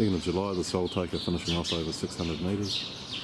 16th of July, the Soul Taker finishing off over 600 metres.